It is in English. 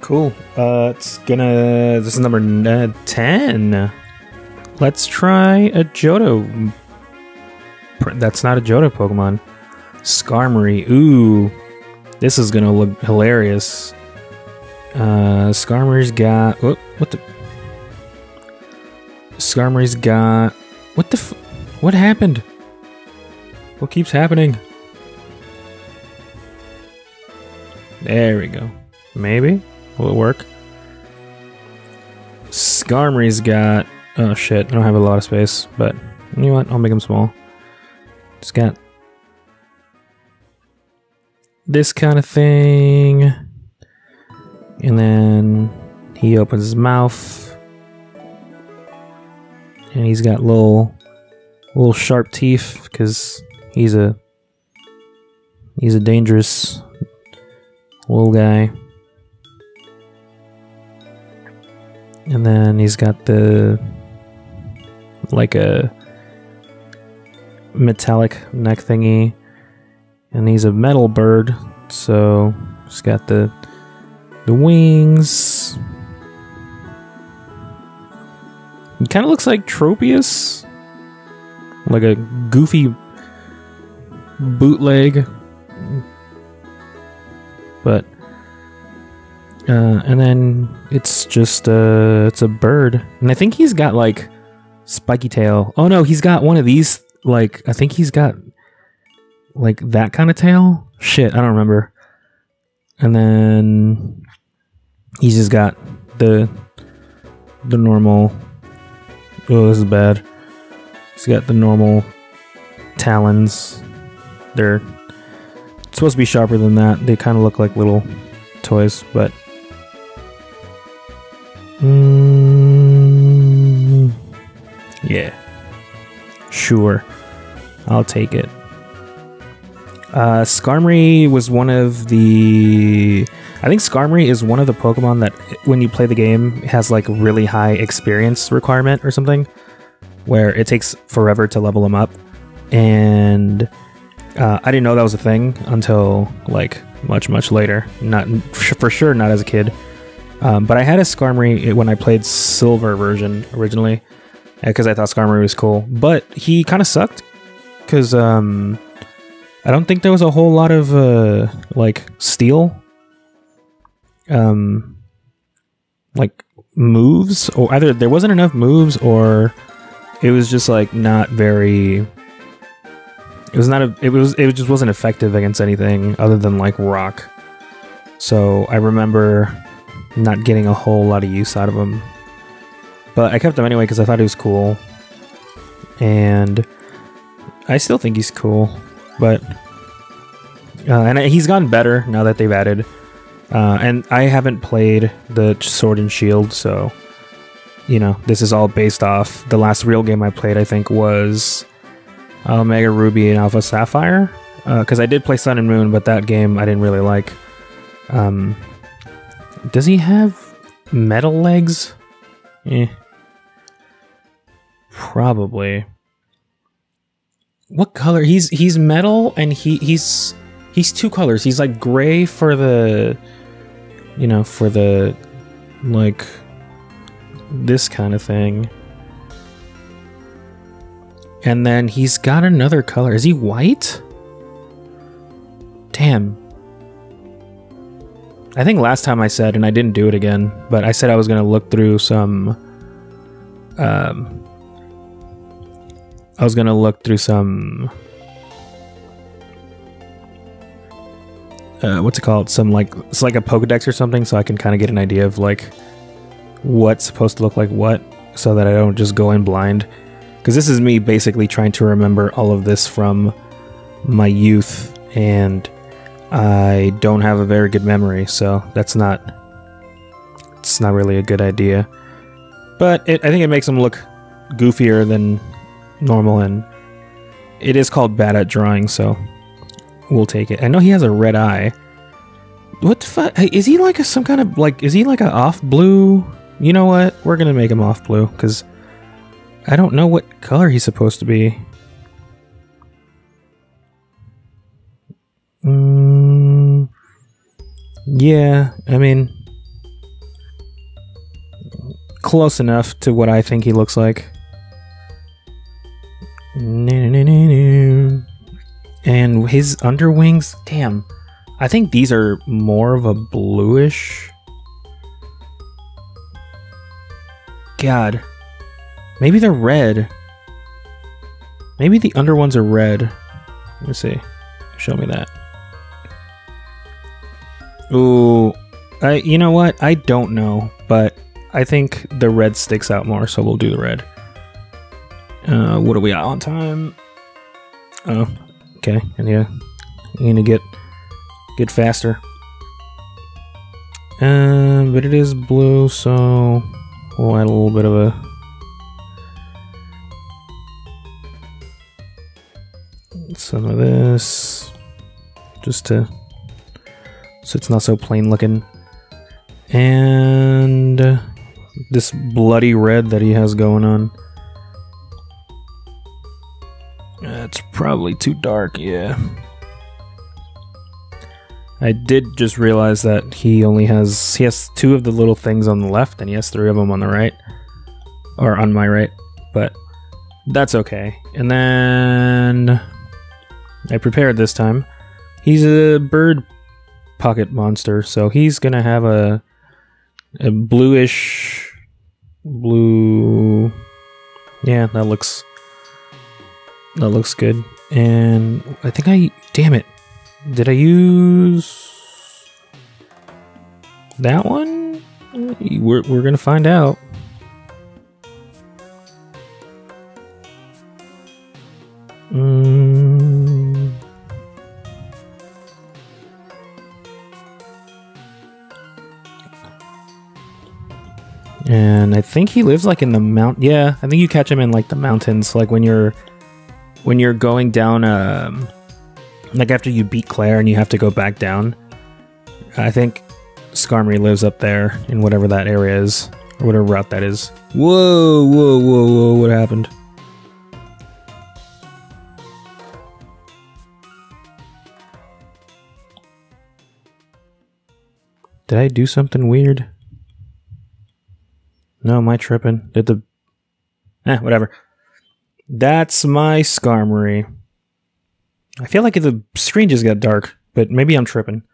Cool. Uh, it's gonna. This is number uh, 10. Let's try a Johto. That's not a Johto Pokemon. Skarmory. Ooh. This is gonna look hilarious. Uh, Skarmory's got. What, what the. Skarmory's got. What the. What happened? What keeps happening? There we go. Maybe? Will it work? Skarmory's got. Oh shit, I don't have a lot of space, but you know what? I'll make him small. It's got this kind of thing. And then he opens his mouth. And he's got little little sharp teeth because he's a he's a dangerous little guy. And then he's got the like a metallic neck thingy. And he's a metal bird, so he's got the the wings. He kind of looks like Tropius. Like a goofy bootleg. But uh, and then it's just uh it's a bird. And I think he's got like spiky tail. Oh no, he's got one of these like I think he's got like that kind of tail. Shit, I don't remember. And then he's just got the the normal Oh, this is bad. He's got the normal talons. They're supposed to be sharper than that. They kind of look like little toys, but Mm, yeah. Sure. I'll take it. Uh, Skarmory was one of the. I think Skarmory is one of the Pokemon that, when you play the game, has like really high experience requirement or something, where it takes forever to level them up. And uh, I didn't know that was a thing until like much, much later. Not for sure, not as a kid. Um, but I had a Skarmory when I played Silver version originally, because I thought Skarmory was cool. But he kind of sucked, because um, I don't think there was a whole lot of uh, like steel, um, like moves, or either there wasn't enough moves, or it was just like not very. It was not a. It was. It just wasn't effective against anything other than like rock. So I remember not getting a whole lot of use out of him. But I kept him anyway because I thought he was cool. And I still think he's cool. But. Uh, and he's gotten better now that they've added. Uh, and I haven't played the Sword and Shield, so. You know, this is all based off. The last real game I played, I think, was Omega Ruby and Alpha Sapphire. Because I did play Sun and Moon, but that game I didn't really like. Um, does he have metal legs? Eh. Probably. What color? He's he's metal and he he's he's two colors. He's like gray for the you know, for the like this kind of thing. And then he's got another color. Is he white? Damn. I think last time I said, and I didn't do it again, but I said I was going to look through some. Um, I was going to look through some. Uh, what's it called? Some like it's like a Pokedex or something, so I can kind of get an idea of like what's supposed to look like what, so that I don't just go in blind. Because this is me basically trying to remember all of this from my youth and I don't have a very good memory, so that's not it's not really a good idea. But it, I think it makes him look goofier than normal, and it is called bad at drawing, so we'll take it. I know he has a red eye. What the fuck? Is he like a, some kind of like? Is he like an off blue? You know what? We're gonna make him off blue because I don't know what color he's supposed to be. Mm, yeah, I mean, close enough to what I think he looks like. And his underwings, damn. I think these are more of a bluish. God. Maybe they're red. Maybe the under ones are red. Let me see. Show me that. Ooh, I. You know what? I don't know, but I think the red sticks out more, so we'll do the red. Uh, what are we on time? Oh, okay. I need to, I need to get get faster. Um, but it is blue, so we'll add a little bit of a some of this just to so it's not so plain looking. And uh, this bloody red that he has going on. That's probably too dark yeah. I did just realize that he only has he has two of the little things on the left and he has three of them on the right. Or on my right but that's okay. And then I prepared this time. He's a bird pocket monster, so he's gonna have a a bluish blue. Yeah, that looks that looks good. And I think I damn it, did I use that one? We're we're gonna find out. And I think he lives like in the mount. Yeah, I think you catch him in like the mountains, like when you're when you're going down. Um, like after you beat Clair and you have to go back down. I think Skarmory lives up there in whatever that area is or whatever route that is. Whoa, whoa, whoa, whoa! What happened? Did I do something weird? No, am I tripping? Did the. Eh, whatever. That's my Skarmory. I feel like the screen just got dark, but maybe I'm tripping.